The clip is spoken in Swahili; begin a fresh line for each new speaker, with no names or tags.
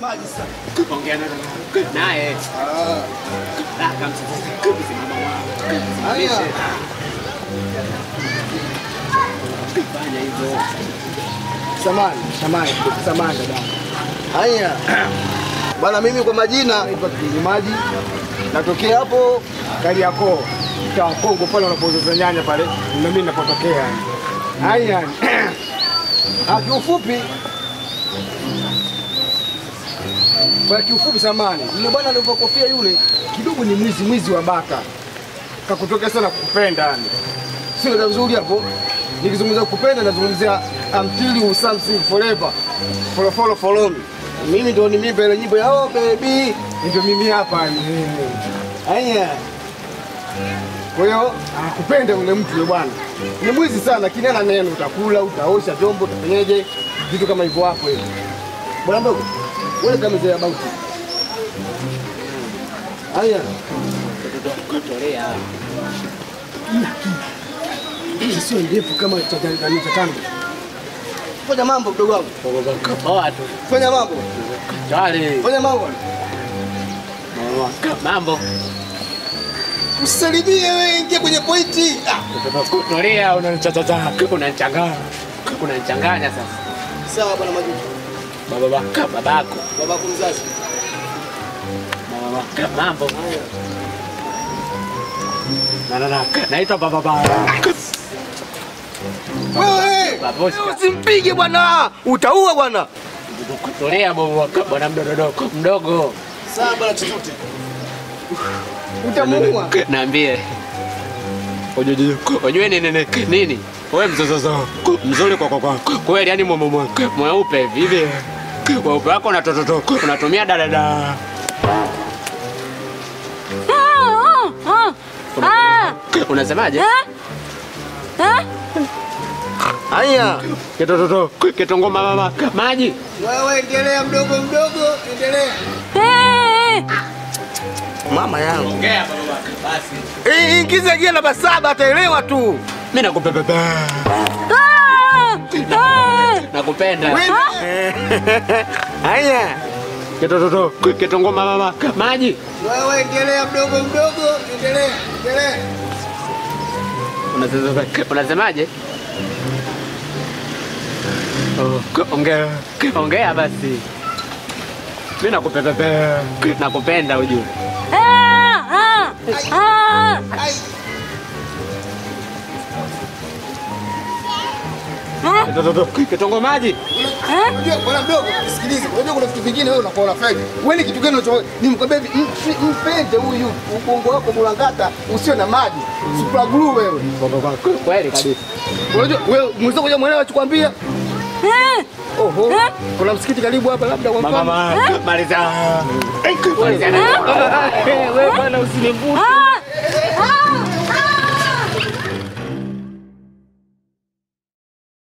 sasa? Ongea na naye. Kamsisi. Simama wao.
Haya.
Fanya hivyo.
Samani, samani, samani dada. Haya. Bwana mimi kwa majina naitwa Maji. Natokea hapo Kariakoo. Mtaa wa Kongo pale wanapouza nyanya pale. Na mimi napotokea. Haya. Ah, kiufupi kwa kiufupi samani. Yule bwana alivyokuwa kofia yule kidogo ni mwizi mwizi wa baka. Kakutokea sana kukupenda yani. Sio ndio vizuri hapo? Nikizungumza kupenda nazungumzia until you something forever. Follow follow follow me. Mimi ndo nimimba ile nyimbo ya oh baby. Ndio mimi hapa ni. Haya. Kwa hiyo akupenda yule mtu yule bwana. Ni mwizi sana, lakini ana neno, utakula, utaosha vyombo, utafanyaje? Vitu kama hivyo hapo hivyo. Bwana mdogo, kama mzee about. Haya.
Kutolea.
Hii sio ndefu kama cha cha tano. Fanya mambo mdogo wangu.
Poa tu.
Fanya mambo.
Chali.
Fanya mambo.
Mambo.
Usalimie wewe, ingia kwenye pointi. Ah,
Kutolea unanichachata. Unanichanganya. Unanichanganya sasa.
sawa bwana Majuto.
Baba baka babako.
Babako mzazi.
Mama mambo. Na na na. Naitwa
usimpige bwana, utaua bwana.
Kutolea bwana bwana mdogo mdogo.
Sawa bwana chochote. Utamuua.
Naambie Ujue nini nini? Wewe mzozozo mzuri kwa kwa kwa kweli, yani mweupe vivi weupe wako unatototo unatumia dadada unasemaje?
Haya.
Kitototo kitongoma mama maji
Wewe endelea mdogo mdogo, endelea. Mama yangu.
ongea baba basi.
Eh, ingiza gia namba saba ataelewa tu.
Mimi nakupepepe nakupenda
Haya.
kitototo kitongoma mama maji
Wewe endelea mdogo mdogo, endelea, endelea.
Unasema- unasemaje? Oh, ongea ongea basi. Mimi nakupenda nakupenda ujue.
Ai.
Kitongo maji
Unajua bwana mdogo, sikiliza. Unajua kuna vitu vingine wewe unakuwa unafanya. Wewe ni kitu gani unacho nimkwambia hivi, mpende huyu ubongo wako mulangata usio na maji. Super glue wewe.
kweli kabisa.
Unajua wewe mwenzako kuja mwenyewe achukwambia. Eh? Oho. Kuna msikiti karibu hapa labda kwa mfano.
mama maliza. Maliza.
Wewe bwana usinivute.